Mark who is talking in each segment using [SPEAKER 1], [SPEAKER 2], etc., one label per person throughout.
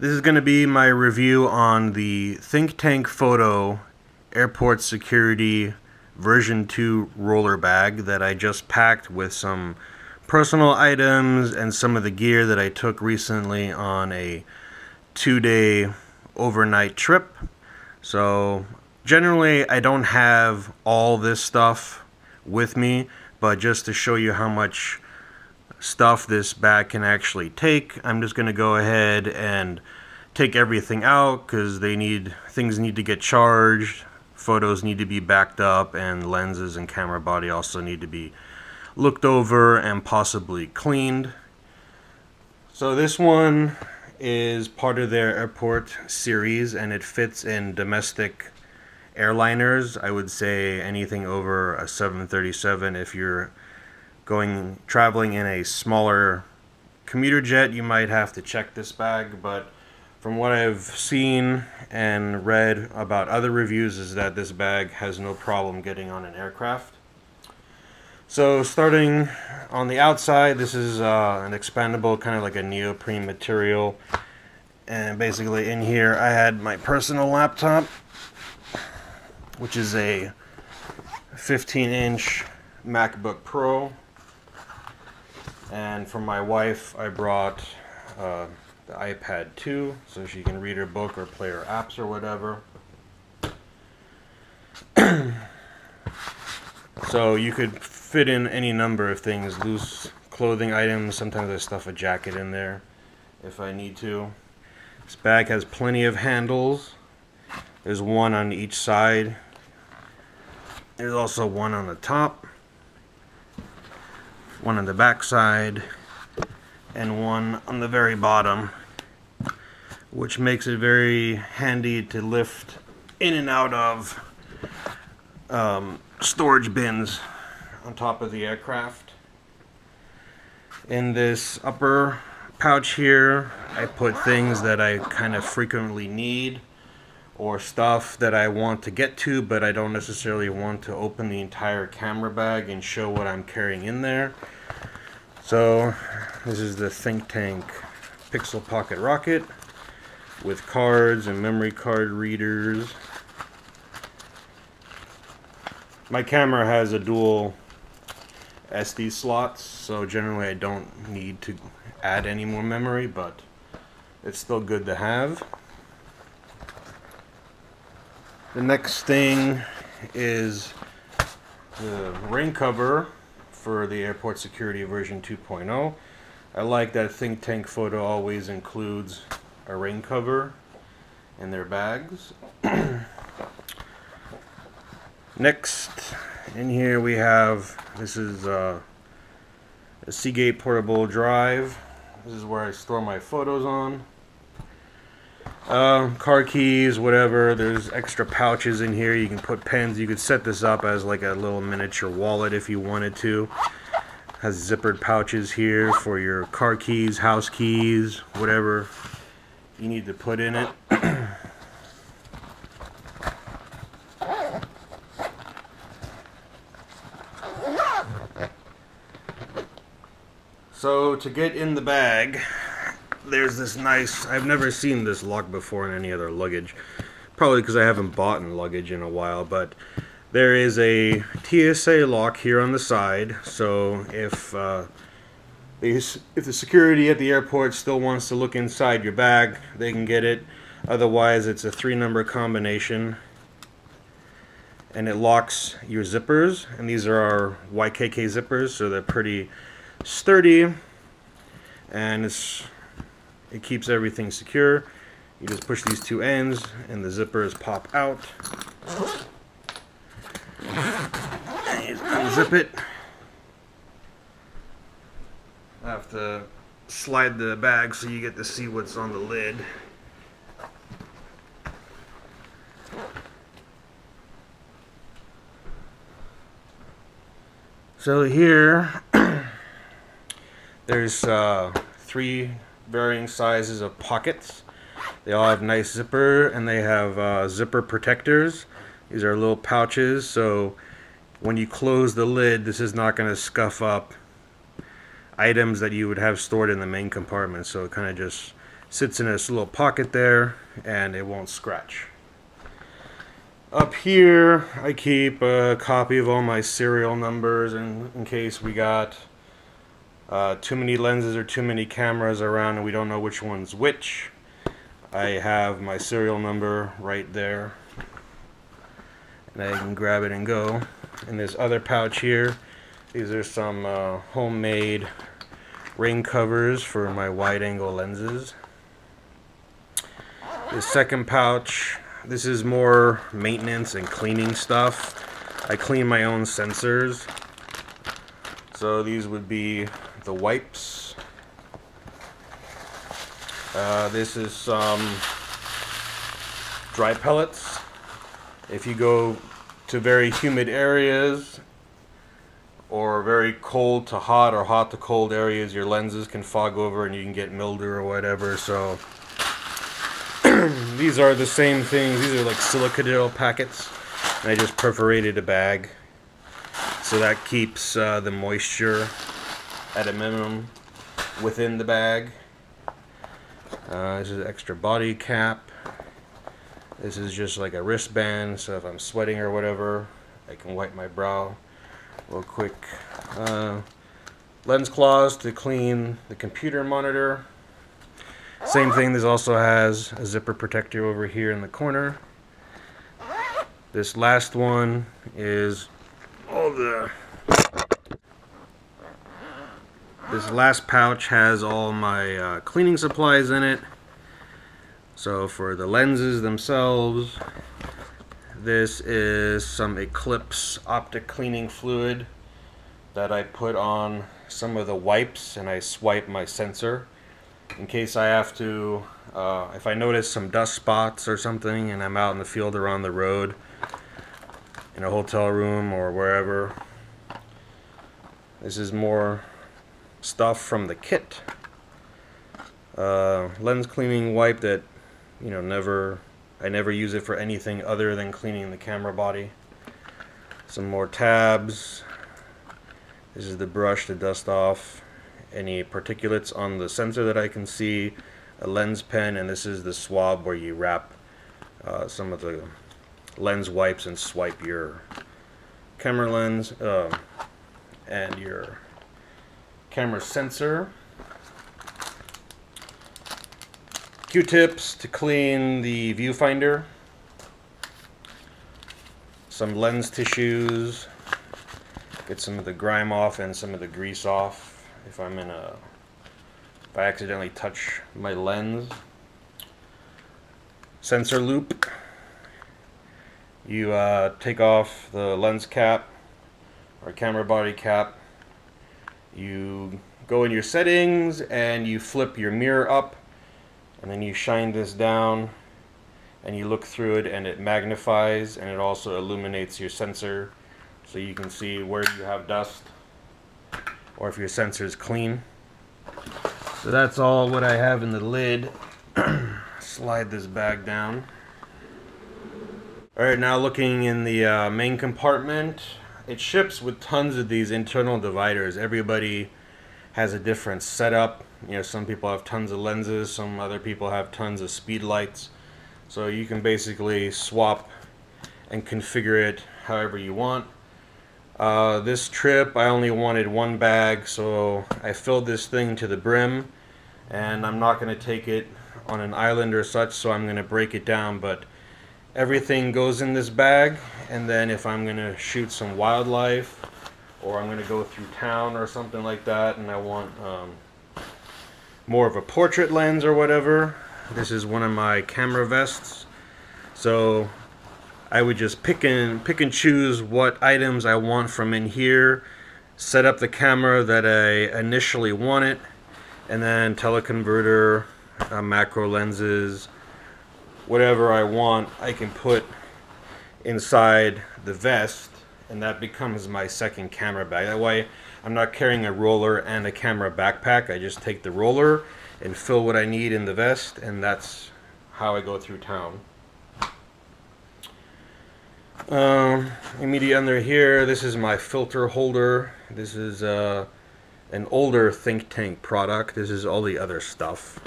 [SPEAKER 1] This is going to be my review on the Think Tank Photo Airport Security version 2 roller bag that I just packed with some personal items and some of the gear that I took recently on a two day overnight trip. So generally I don't have all this stuff with me, but just to show you how much stuff this bag can actually take, I'm just going to go ahead and take everything out because they need things need to get charged photos need to be backed up and lenses and camera body also need to be looked over and possibly cleaned. So this one is part of their airport series and it fits in domestic airliners. I would say anything over a 737 if you're going traveling in a smaller commuter jet you might have to check this bag but from what I've seen and read about other reviews is that this bag has no problem getting on an aircraft. So starting on the outside, this is uh, an expandable kind of like a neoprene material. And basically in here I had my personal laptop, which is a 15 inch MacBook Pro. And for my wife, I brought uh, the iPad 2 so she can read her book or play her apps or whatever. so you could fit in any number of things, loose clothing items, sometimes I stuff a jacket in there if I need to. This bag has plenty of handles. There's one on each side. There's also one on the top, one on the back side, and one on the very bottom which makes it very handy to lift in and out of um, storage bins on top of the aircraft. In this upper pouch here, I put things that I kind of frequently need or stuff that I want to get to but I don't necessarily want to open the entire camera bag and show what I'm carrying in there. So this is the Think Tank Pixel Pocket Rocket with cards and memory card readers. My camera has a dual SD slots, so generally I don't need to add any more memory, but it's still good to have. The next thing is the ring cover for the airport security version 2.0. I like that Think Tank photo always includes a rain cover in their bags. Next, in here we have, this is uh, a Seagate portable drive. This is where I store my photos on. Uh, car keys, whatever. There's extra pouches in here. You can put pens. You could set this up as like a little miniature wallet if you wanted to. Has zippered pouches here for your car keys, house keys, whatever you need to put in it. so to get in the bag, there's this nice, I've never seen this lock before in any other luggage. Probably because I haven't bought in luggage in a while, but there is a TSA lock here on the side, so if uh, if the security at the airport still wants to look inside your bag, they can get it. Otherwise, it's a three number combination. And it locks your zippers. And these are our YKK zippers, so they're pretty sturdy. And it's, it keeps everything secure. You just push these two ends, and the zippers pop out. Unzip it. I have to slide the bag so you get to see what's on the lid. So here, there's uh, three varying sizes of pockets. They all have nice zipper and they have uh, zipper protectors. These are little pouches, so when you close the lid, this is not going to scuff up items that you would have stored in the main compartment so it kind of just sits in this little pocket there and it won't scratch. Up here, I keep a copy of all my serial numbers in, in case we got uh, too many lenses or too many cameras around and we don't know which one's which. I have my serial number right there and I can grab it and go. In this other pouch here, these are some uh, homemade rain covers for my wide angle lenses. The second pouch, this is more maintenance and cleaning stuff. I clean my own sensors. So these would be the wipes. Uh, this is some dry pellets. If you go to very humid areas or very cold to hot or hot to cold areas, your lenses can fog over and you can get mildew or whatever. So these are the same things. These are like silica gel packets. And I just perforated a bag. So that keeps uh, the moisture at a minimum within the bag. Uh, this is extra body cap. This is just like a wristband, so if I'm sweating or whatever, I can wipe my brow real quick. Uh, lens cloths to clean the computer monitor. Same thing, this also has a zipper protector over here in the corner. This last one is all the... This last pouch has all my uh, cleaning supplies in it. So for the lenses themselves, this is some Eclipse optic cleaning fluid that I put on some of the wipes and I swipe my sensor in case I have to, uh, if I notice some dust spots or something and I'm out in the field or on the road, in a hotel room or wherever. This is more stuff from the kit. Uh, lens cleaning wipe that, you know, never, I never use it for anything other than cleaning the camera body. Some more tabs. This is the brush to dust off any particulates on the sensor that I can see, a lens pen, and this is the swab where you wrap uh, some of the lens wipes and swipe your camera lens uh, and your camera sensor. Q-tips to clean the viewfinder. Some lens tissues. Get some of the grime off and some of the grease off if I'm in a if I accidentally touch my lens sensor loupe you uh, take off the lens cap or camera body cap you go in your settings and you flip your mirror up and then you shine this down and you look through it and it magnifies and it also illuminates your sensor so you can see where you have dust or if your sensor is clean. So that's all what I have in the lid. Slide this bag down. Alright, now looking in the uh, main compartment. It ships with tons of these internal dividers. Everybody has a different setup. You know, some people have tons of lenses, some other people have tons of speed lights. So you can basically swap and configure it however you want. Uh, this trip I only wanted one bag so I filled this thing to the brim and I'm not going to take it on an island or such so I'm going to break it down but everything goes in this bag and then if I'm to shoot some wildlife or I'm to go through town or something like that and I want um, more of a portrait lens or whatever this is one of my camera vests. So I would just pick and pick and choose what items I want from in here, set up the camera that I initially wanted, and then teleconverter, uh, macro lenses, whatever I want, I can put inside the vest, and that becomes my second camera bag. That way, I'm not carrying a roller and a camera backpack. I just take the roller and fill what I need in the vest, and that's how I go through town. Um, immediately under here, this is my filter holder. This is uh, an older think tank product. This is all the other stuff.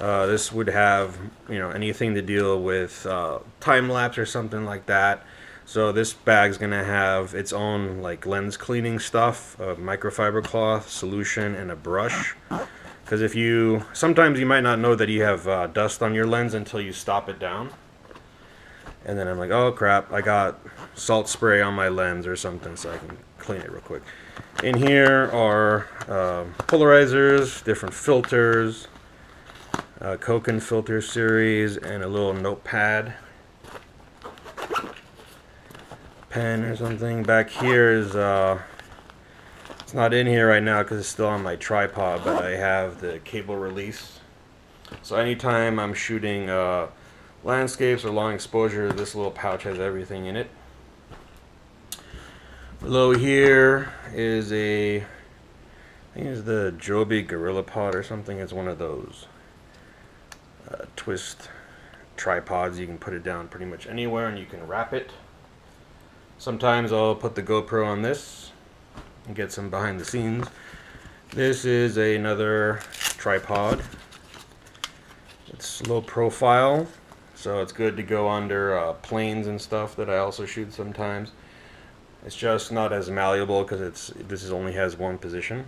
[SPEAKER 1] Uh, this would have, you know, anything to deal with uh, time lapse or something like that. So this bag's gonna have its own like lens cleaning stuff, a microfiber cloth, solution, and a brush. Because if you, sometimes you might not know that you have uh, dust on your lens until you stop it down. And then I'm like, oh crap, I got salt spray on my lens or something, so I can clean it real quick. In here are uh, polarizers, different filters, uh, Cokin filter series, and a little notepad pen or something. Back here is, uh, it's not in here right now because it's still on my tripod, but I have the cable release. So anytime I'm shooting uh, landscapes or long exposure, this little pouch has everything in it. Below here is a, I think it's the Joby Gorilla Pod or something. It's one of those twist tripods. You can put it down pretty much anywhere and you can wrap it. Sometimes I'll put the GoPro on this and get some behind the scenes. This is another tripod. It's low profile, so it's good to go under uh, planes and stuff that I also shoot sometimes. It's just not as malleable because it's this is only has one position.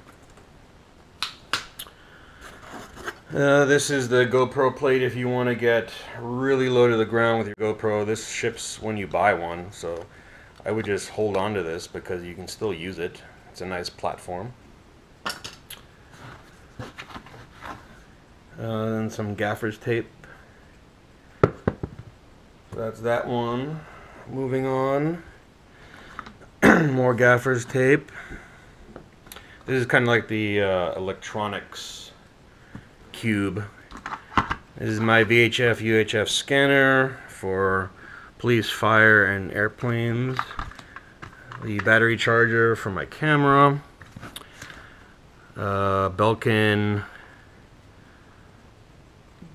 [SPEAKER 1] Uh, this is the GoPro plate if you want to get really low to the ground with your GoPro. This ships when you buy one, so I would just hold on to this because you can still use it. It's a nice platform. Uh, and some gaffer's tape. So that's that one. Moving on. More gaffer's tape. This is kind of like the uh, electronics cube. This is my VHF UHF scanner for police, fire, and airplanes. The battery charger for my camera. Uh, Belkin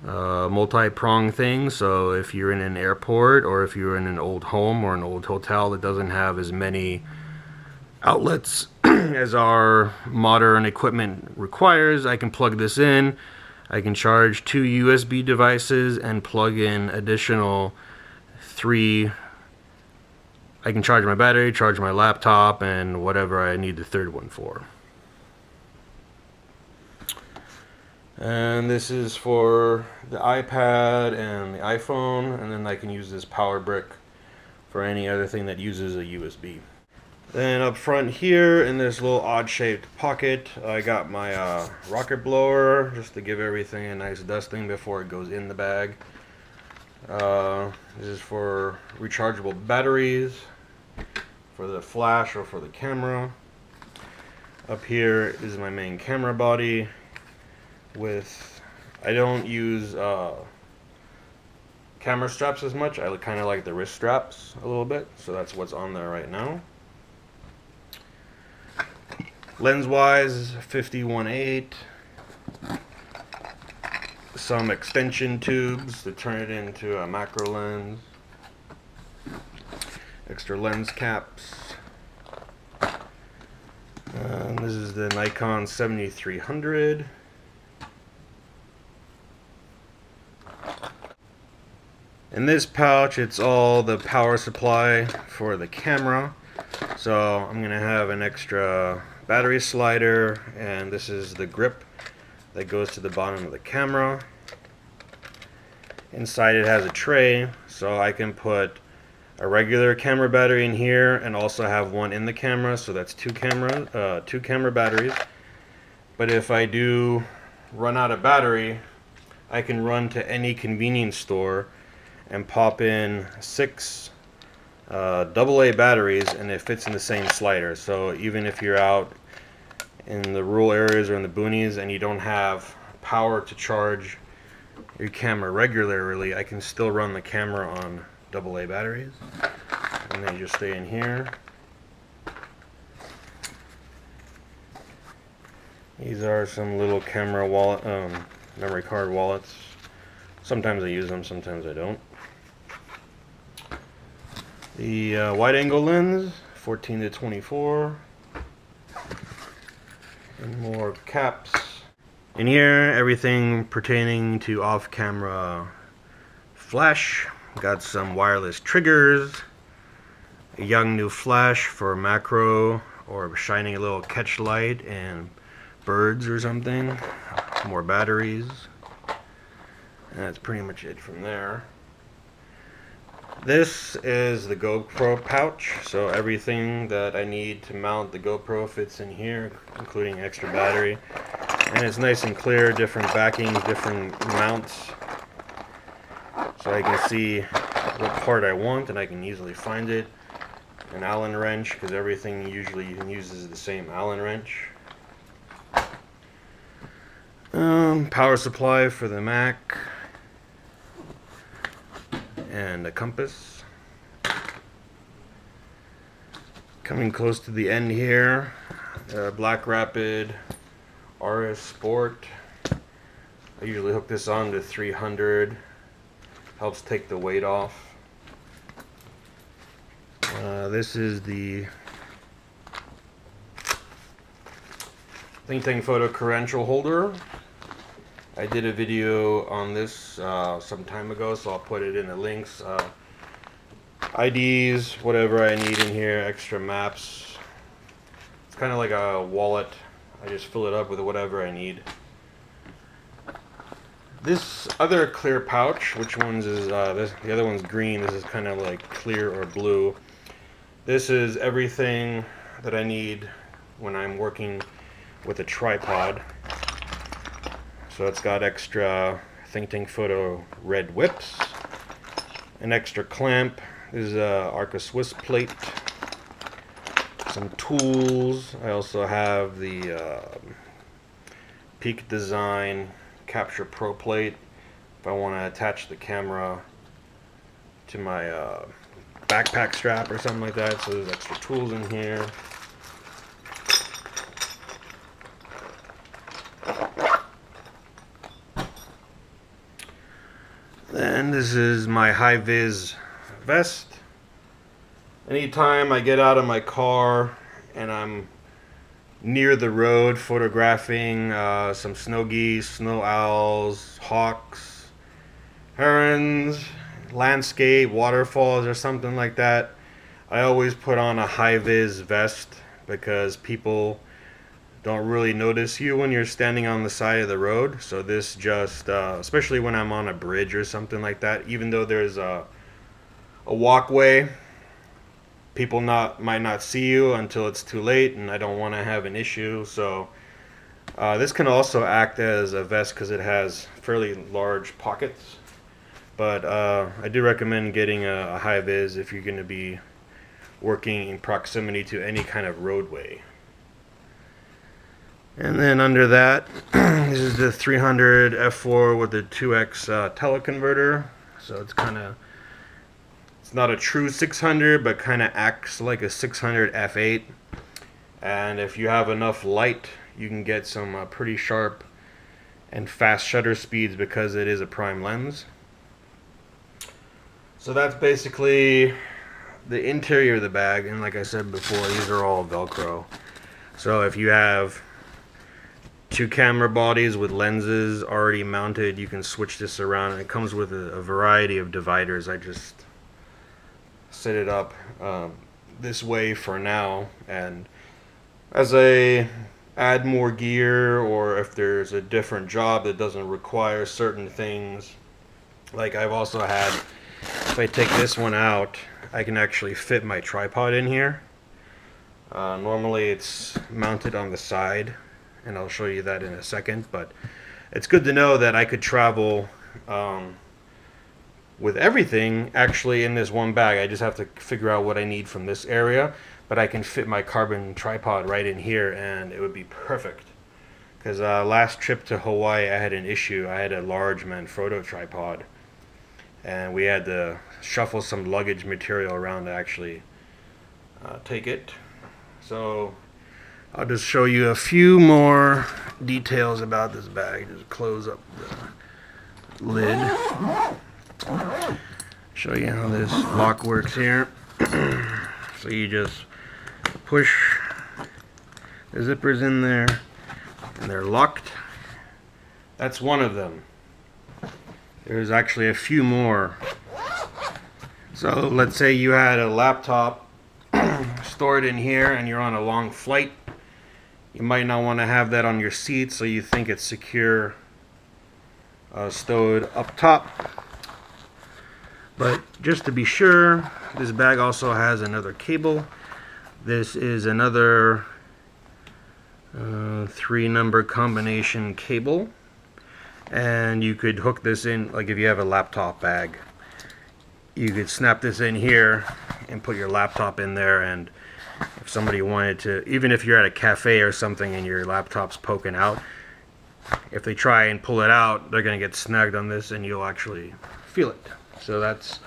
[SPEAKER 1] uh, multi-prong thing so if you're in an airport or if you're in an old home or an old hotel that doesn't have as many outlets as our modern equipment requires I can plug this in I can charge two USB devices and plug in additional three I can charge my battery, charge my laptop, and whatever I need the third one for. And this is for the iPad and the iPhone, and then I can use this power brick for any other thing that uses a USB. Then up front here in this little odd shaped pocket, I got my uh, rocket blower just to give everything a nice dusting before it goes in the bag. Uh, this is for rechargeable batteries, for the flash or for the camera. Up here is my main camera body with, I don't use uh, camera straps as much. I kind of like the wrist straps a little bit, so that's what's on there right now. Lens wise, 51.8 some extension tubes to turn it into a macro lens. Extra lens caps. And this is the Nikon 7300. In this pouch, it's all the power supply for the camera. So I'm going to have an extra battery slider, and this is the grip that goes to the bottom of the camera. Inside it has a tray, so I can put a regular camera battery in here and also have one in the camera, so that's two camera, uh, two camera batteries. But if I do run out of battery, I can run to any convenience store and pop in six uh, A batteries and it fits in the same slider. So even if you're out in the rural areas or in the boonies and you don't have power to charge your camera regularly, I can still run the camera on double A batteries. And they just stay in here. These are some little camera wallet, um, memory card wallets. Sometimes I use them, sometimes I don't. The uh, wide angle lens, 14 to 24. And more caps. In here, everything pertaining to off-camera flash. Got some wireless triggers. A Yongnuo flash for macro or shining a little catch light and birds or something. More batteries. And that's pretty much it from there. This is the GoPro pouch, so everything that I need to mount the GoPro fits in here, including extra battery. And it's nice and clear, different backings, different mounts. So I can see what part I want and I can easily find it. An Allen wrench, because everything usually uses the same Allen wrench. Um, power supply for the Mac and a compass. Coming close to the end here, uh, Black Rapid RS Sport. I usually hook this on to 300, helps take the weight off. Uh, this is the ThinkTank Photo credential holder. I did a video on this uh, some time ago, so I'll put it in the links. Uh, IDs, whatever I need in here, extra maps. It's kind of like a wallet. I just fill it up with whatever I need. This other clear pouch, which one's is uh, this? The other one's green. This is kind of like clear or blue. This is everything that I need when I'm working with a tripod. So it's got extra ThinkTank Photo red whips, an extra clamp, this is a Arca Swiss plate, some tools. I also have the uh, Peak Design Capture Pro plate if I want to attach the camera to my uh, backpack strap or something like that. So there's extra tools in here. Then this is my high vis vest. Anytime I get out of my car and I'm near the road photographing uh, some snow geese, snow owls, hawks, herons, landscape, waterfalls, or something like that, I always put on a high vis vest because people don't really notice you when you're standing on the side of the road. So this just, uh, especially when I'm on a bridge or something like that, even though there's a, a walkway, people not might not see you until it's too late, and I don't want to have an issue. So uh, this can also act as a vest because it has fairly large pockets. But uh, I do recommend getting a, a high vis if you're going to be working in proximity to any kind of roadway. And then under that, this is the 300 F4 with the 2X uh, teleconverter. So it's kind of, it's not a true 600, but kind of acts like a 600 F8. And if you have enough light, you can get some uh, pretty sharp and fast shutter speeds because it is a prime lens. So that's basically the interior of the bag. And like I said before, these are all Velcro. So if you have two camera bodies with lenses already mounted. You can switch this around. It comes with a, a variety of dividers. I just set it up um, this way for now. And as I add more gear or if there's a different job that doesn't require certain things, like I've also had, if I take this one out, I can actually fit my tripod in here. Uh, normally it's mounted on the side and I'll show you that in a second. But it's good to know that I could travel um, with everything actually in this one bag. I just have to figure out what I need from this area, but I can fit my carbon tripod right in here, and it would be perfect. Because uh, last trip to Hawaii, I had an issue. I had a large Manfrotto tripod, and we had to shuffle some luggage material around to actually uh, take it. So I'll just show you a few more details about this bag. Just close up the lid. Show you how this lock works here. so you just push the zippers in there and they're locked. That's one of them. There's actually a few more. So let's say you had a laptop stored in here and you're on a long flight. You might not want to have that on your seat, so you think it's secure uh, stowed up top. But just to be sure, this bag also has another cable. This is another uh, three number combination cable. And you could hook this in, like if you have a laptop bag, you could snap this in here and put your laptop in there and if somebody wanted to, even if you're at a cafe or something and your laptop's poking out, if they try and pull it out, they're going to get snagged on this and you'll actually feel it. So that's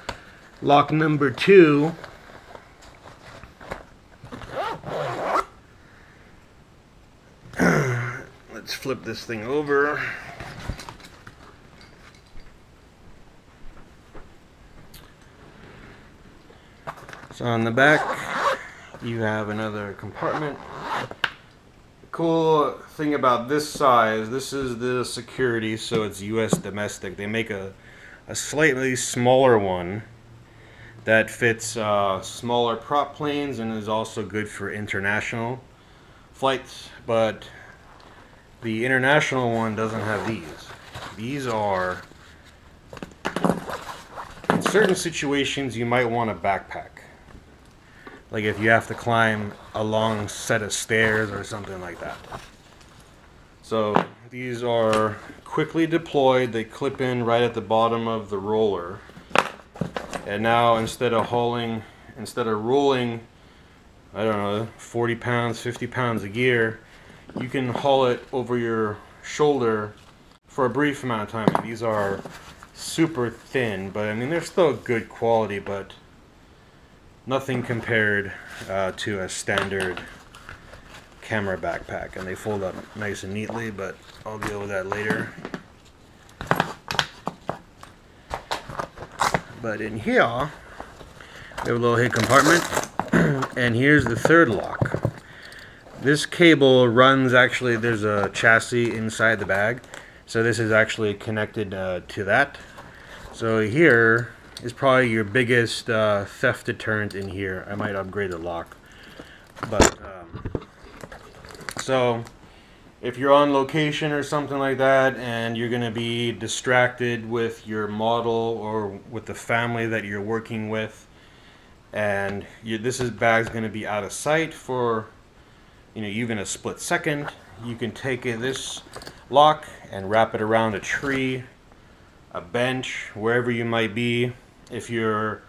[SPEAKER 1] lock number two. Let's flip this thing over. So on the back, you have another compartment. Cool thing about this size, this is the security, so it's US domestic. They make a, a slightly smaller one that fits uh, smaller prop planes and is also good for international flights, but the international one doesn't have these. These are, in certain situations, you might want a backpack like if you have to climb a long set of stairs or something like that. So these are quickly deployed. They clip in right at the bottom of the roller. And now instead of hauling, instead of rolling, I don't know, 40 pounds, 50 pounds of gear, you can haul it over your shoulder for a brief amount of time. These are super thin, but I mean, they're still good quality, but nothing compared uh, to a standard camera backpack and they fold up nice and neatly but I'll deal with that later. But in here we have a little hid compartment and here's the third lock. This cable runs actually there's a chassis inside the bag so this is actually connected uh, to that. So here is probably your biggest uh, theft deterrent in here. I might upgrade the lock. But, um, so, if you're on location or something like that and you're going to be distracted with your model or with the family that you're working with, and you, this is bag's going to be out of sight for, you know, even a split second, you can take this lock and wrap it around a tree, a bench, wherever you might be if you're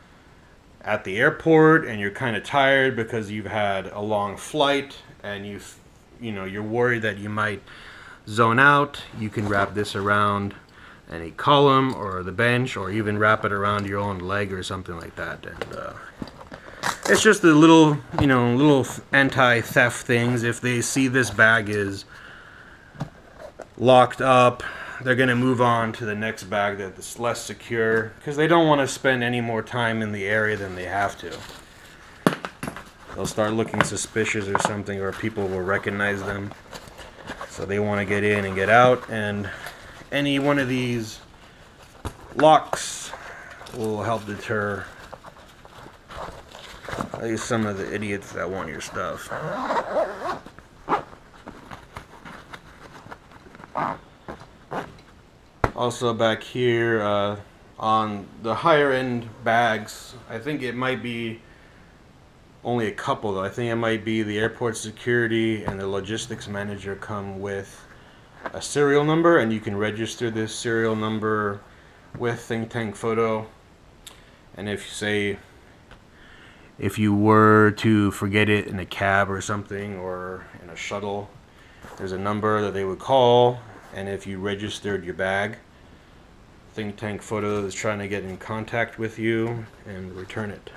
[SPEAKER 1] at the airport and you're kind of tired because you've had a long flight and you've you know you're worried that you might zone out you can wrap this around any column or the bench or even wrap it around your own leg or something like that. And uh, it's just the little you know little anti-theft things. If they see this bag is locked up they're going to move on to the next bag that's less secure because they don't want to spend any more time in the area than they have to. They'll start looking suspicious or something, or people will recognize them. So they want to get in and get out, and any one of these locks will help deter at least some of the idiots that want your stuff. Also back here uh, on the higher end bags, I think it might be only a couple though. I think it might be the airport security and the logistics manager come with a serial number and you can register this serial number with Think Tank Photo. And if you say if you were to forget it in a cab or something or in a shuttle, there's a number that they would call and if you registered your bag, Think Tank Photo is trying to get in contact with you and return it.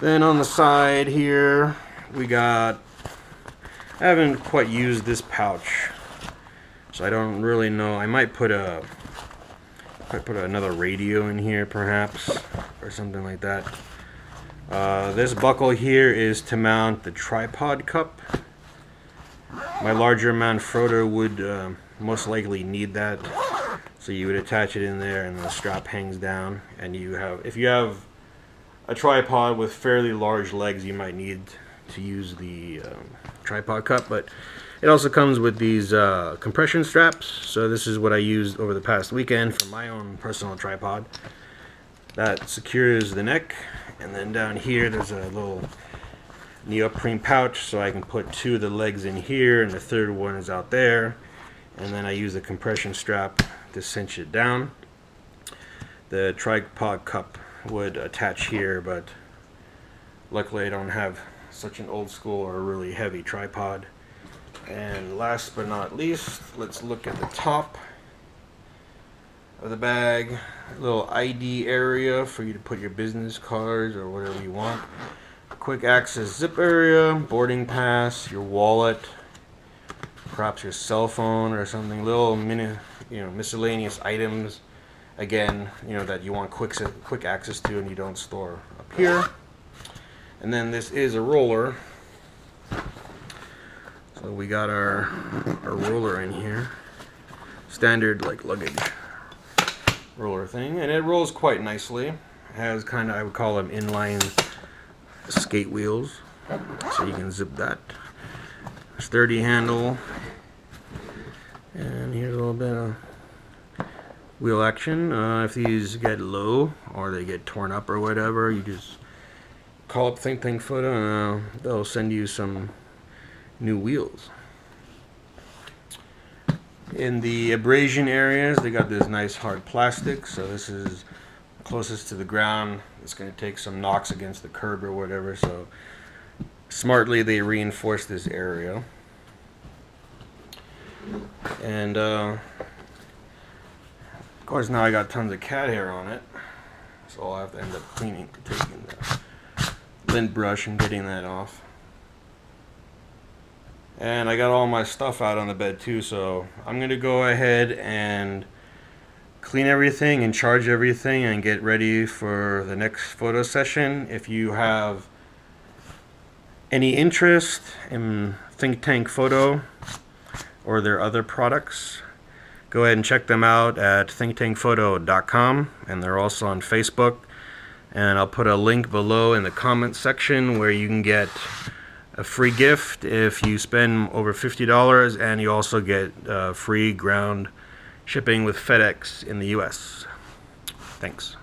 [SPEAKER 1] Then on the side here, we got, I haven't quite used this pouch, so I don't really know. I might put a, might put another radio in here perhaps, or something like that. Uh, this buckle here is to mount the tripod cup. My larger Manfrotto would uh, most likely need that. So you would attach it in there and the strap hangs down and you have, if you have a tripod with fairly large legs, you might need to use the um, tripod cup, but it also comes with these uh, compression straps. So this is what I used over the past weekend for my own personal tripod. That secures the neck, and then down here there's a little neoprene pouch so I can put two of the legs in here and the third one is out there and then I use a compression strap to cinch it down. The tripod cup would attach here but luckily I don't have such an old school or really heavy tripod. And last but not least let's look at the top of the bag. A little ID area for you to put your business cards or whatever you want. Quick access zip area, boarding pass, your wallet, perhaps your cell phone or something, little mini, you know, miscellaneous items, again, you know, that you want quick, quick access to and you don't store up here. And then this is a roller. So we got our, our roller in here. Standard like luggage roller thing. And it rolls quite nicely. Has kind of, I would call them inline skate wheels so you can zip that sturdy handle and here's little bit of wheel action uh, if these get low or they get torn up or whatever you just call up Think Tank Photo and uh, they'll send you some new wheels in the abrasion areas they got this nice hard plastic so this is closest to the ground. It's going to take some knocks against the curb or whatever. So smartly they reinforce this area. And uh, of course now I got tons of cat hair on it. So I'll have to end up cleaning, taking the lint brush and getting that off. And I got all my stuff out on the bed too, so I'm going to go ahead and clean everything and charge everything and get ready for the next photo session. If you have any interest in Think Tank Photo or their other products, go ahead and check them out at thinktankphoto.com and they're also on Facebook. And I'll put a link below in the comment section where you can get a free gift if you spend over $50 and you also get uh, free ground shipping with FedEx in the US. Thanks.